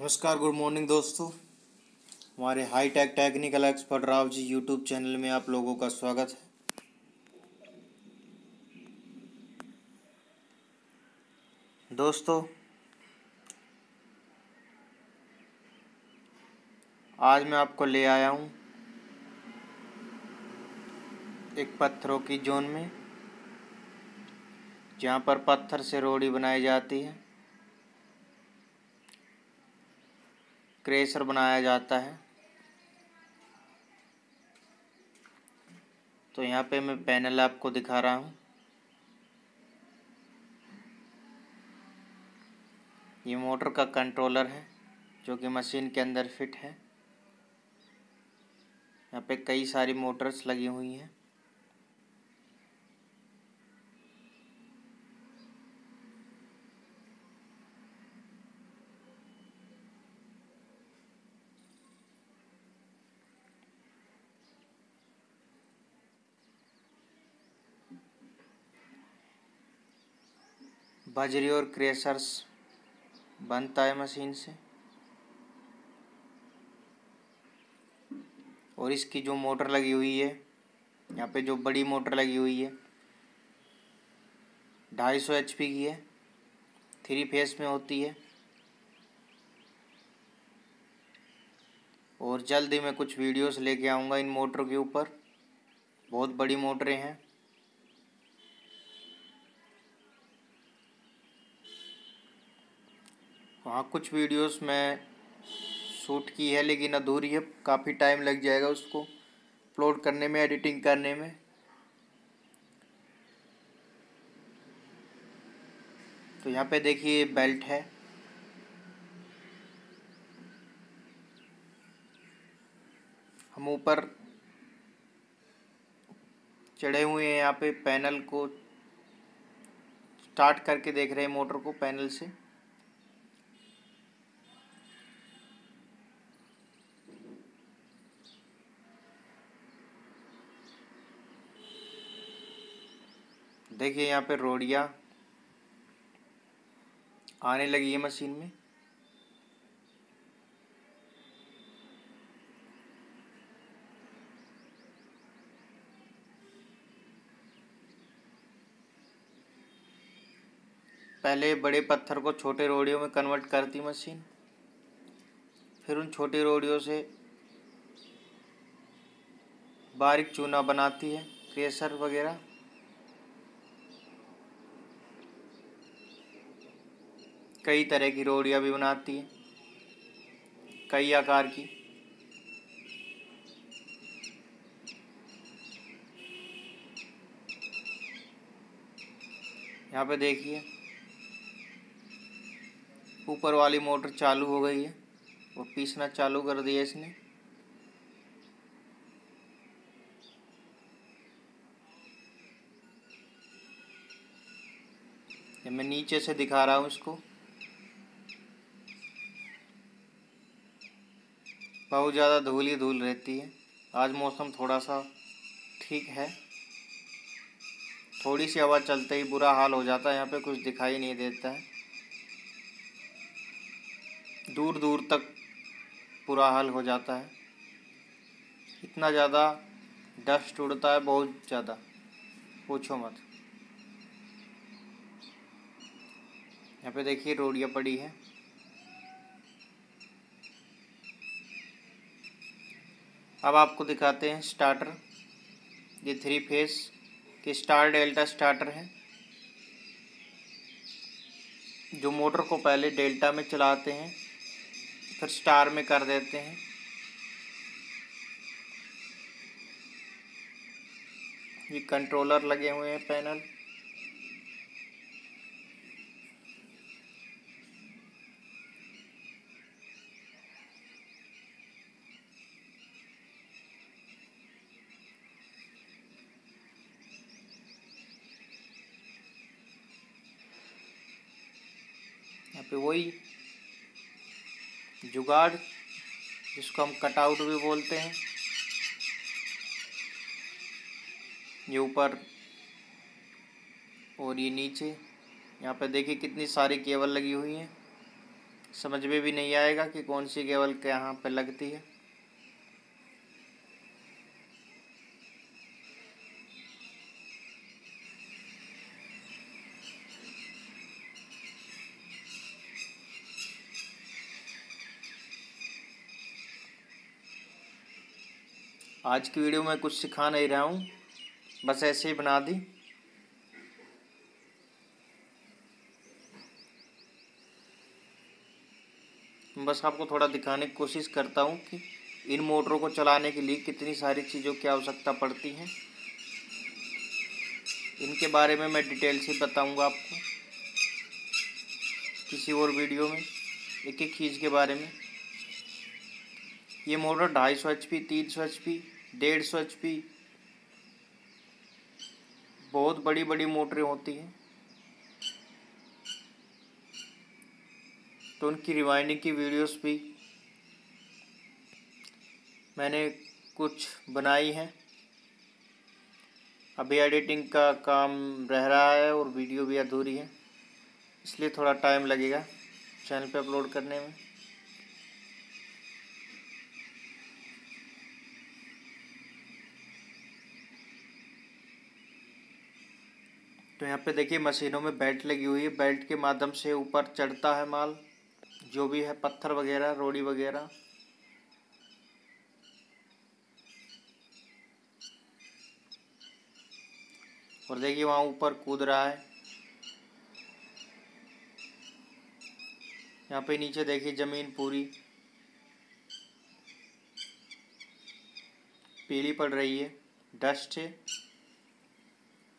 नमस्कार, good morning दोस्तों। हमारे high tech technical expert Rao ji YouTube channel में आप लोगों का स्वागत है। दोस्तों, आज मैं आपको ले आया हूँ एक पत्थरों की जोन में, जहाँ पर पत्थर से रोड़ी बनाई जाती है। क्रेशर बनाया जाता है। तो यहाँ पे मैं पैनल आपको दिखा रहा हूँ। ये मोटर का कंट्रोलर है, जो कि मशीन के अंदर फिट है। यहाँ पे कई सारी मोटर्स लगी हुई हैं। बजरी और क्रेशर्स बनता है मशीन से। और इसकी जो मोटर लगी हुई है, यहाँ पे जो बड़ी मोटर लगी हुई है, ढाई सौ एचपी की है थ्री फेस में होती है। और जल्द ही मैं कुछ वीडियोस लेके आऊँगा इन मोटर के ऊपर। बहुत बड़ी मोटरें हैं। वहाँ कुछ वीडियोस में शूट की है, लेकिन अधूरी है। काफ़ी टाइम लग जाएगा उसको अपलोड करने में एडिटिंग करने में। तो यहाँ पे देखिए बेल्ट है। हम ऊपर चढ़े हुए हैं यहाँ पे पैनल को स्टार्ट करके देख रहे हैं मोटर को पैनल से। देखिए यहाँ पे रोडिया आने लगी है मशीन में। पहले बड़े पत्थर को छोटे रोड़ियों में कन्वर्ट करती मशीन, फिर उन छोटी रोड़ियों से बारीक चूना बनाती है क्रेसर वगैरह। कई तरह की रोड़ियाँ भी बनाती है। कई आकार की। यहाँ पे देखिए। ऊपर वाली मोटर चालू हो गई है। और पीसना चालू कर दिया इसने। मैं नीचे से दिखा रहा हूँ इसको। बहुत ज़्यादा धूल ही धूल रहती है। आज मौसम थोड़ा सा ठीक है। थोड़ी सी हवा चलते ही बुरा हाल हो जाता है, यहाँ पे कुछ दिखाई नहीं देता है। दूर दूर तक बुरा हाल हो जाता है। इतना ज़्यादा डस्ट उड़ता है बहुत ज़्यादा। पूछो मत। यहाँ पे देखिए रोडियाँ पड़ी है। अब आपको दिखाते हैं स्टार्टर ये थ्री फेस के स्टार डेल्टा स्टार्टर है। जो मोटर को पहले डेल्टा में चलाते हैं, फिर स्टार में कर देते हैं। ये कंट्रोलर लगे हुए हैं पैनल वही जुगाड़, जिसको हम कटआउट भी बोलते हैं। ये ऊपर और ये नीचे। यहाँ पे देखिए कितनी सारी केबल लगी हुई हैं। समझ में भी नहीं आएगा कि कौन सी केबल कहाँ पे लगती है। आज की वीडियो में कुछ सिखा नहीं रहा हूँ। बस ऐसे ही बना दी। बस आपको थोड़ा दिखाने की कोशिश करता हूँ कि इन मोटरों को चलाने के लिए कितनी सारी चीज़ों की आवश्यकता पड़ती है। इनके बारे में मैं डिटेल से बताऊँगा आपको। किसी और वीडियो में एक एक चीज़ के बारे में। ये मोटर ढाई सौ एच पी तीन सौ एच पी डेढ़ सौ एच पी बहुत बड़ी बड़ी मोटरें होती हैं। तो उनकी रिवाइंडिंग की वीडियोस भी मैंने कुछ बनाई हैं। अभी एडिटिंग का काम रह रहा है और वीडियो भी अधूरी है, इसलिए थोड़ा टाइम लगेगा चैनल पे अपलोड करने में। तो यहाँ पे देखिए मशीनों में बेल्ट लगी हुई है। बेल्ट के माध्यम से ऊपर चढ़ता है माल, जो भी है, पत्थर वगैरह, रोड़ी वगैरह। और देखिए वहाँ ऊपर कूद रहा है। यहाँ पे नीचे देखिए ज़मीन पूरी। पीली पड़ रही है, डस्ट है।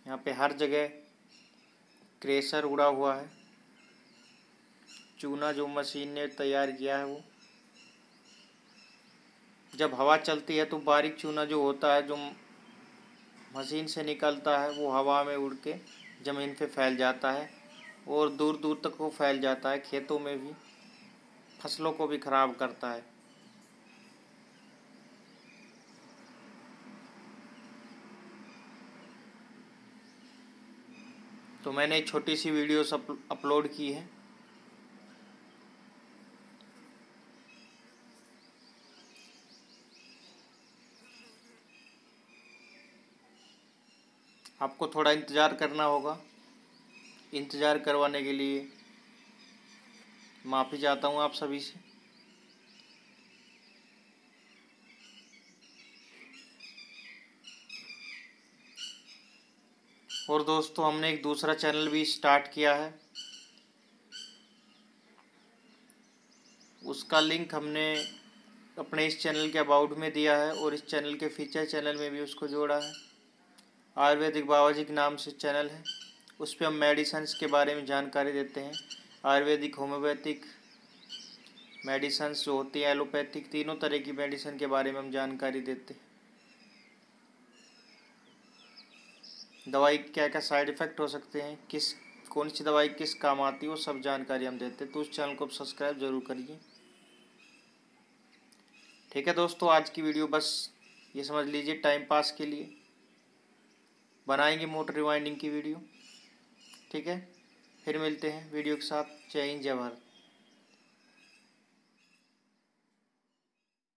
यहाँ पे हर जगह क्रेशर उड़ा हुआ है। चूना जो मशीन ने तैयार किया है वो। जब हवा चलती है तो बारीक चूना जो होता है, जो मशीन से निकलता है, वो हवा में उड़ के ज़मीन पे फैल जाता है और दूर दूर तक वो फैल जाता है, खेतों में भी, फ़सलों को भी ख़राब करता है। तो मैंने एक छोटी सी वीडियो अपलोड की है। आपको थोड़ा इंतज़ार करना होगा। इंतज़ार करवाने के लिए माफ़ी चाहता हूँ आप सभी से। और दोस्तों, हमने एक दूसरा चैनल भी स्टार्ट किया है। उसका लिंक हमने अपने इस चैनल के अबाउट में दिया है और इस चैनल के फीचर चैनल में भी उसको जोड़ा है। आयुर्वेदिक बाबा जी के नाम से चैनल है। उस पर हम मेडिसन्स के बारे में जानकारी देते हैं। आयुर्वेदिक, होम्योपैथिक मेडिसन्स जो होती हैं, एलोपैथिक, तीनों तरह की मेडिसन के बारे में हम जानकारी देते हैं। दवाई क्या क्या साइड इफ़ेक्ट हो सकते हैं, किस, कौन सी दवाई किस काम आती है, वो सब जानकारी हम देते हैं तो उस चैनल को सब्सक्राइब ज़रूर करिए। ठीक है दोस्तों, आज की वीडियो बस ये समझ लीजिए टाइम पास के लिए। बनाएँगे मोटर रिवाइंडिंग की वीडियो। ठीक है, फिर मिलते हैं वीडियो के साथ। जय हिंद, जय भारत।